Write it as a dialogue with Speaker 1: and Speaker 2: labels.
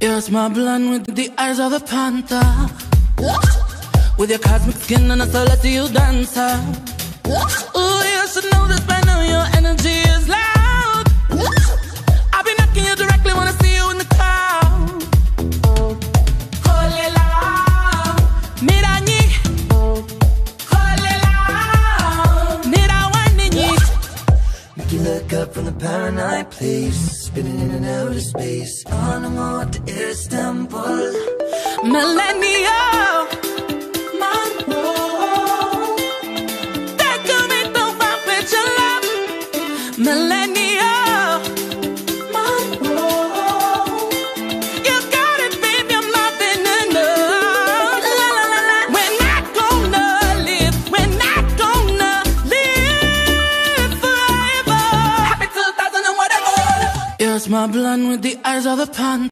Speaker 1: You're small blonde with the eyes of a panther. With your cosmic skin and a celestial dancer. Ooh, you should know this by now. Your energy is loud. I'll be knocking you directly when I see you in the crowd. Holela, mira ñi. Holela, mira wani
Speaker 2: Make you look up from the paranoid place Spinning in and out of space On a mode to Istanbul
Speaker 1: Millennial. You got it, baby, enough. La, la, la, la. We're not gonna live, we're not gonna live forever. Happy 2000 and whatever. A blonde with the eyes of a panther.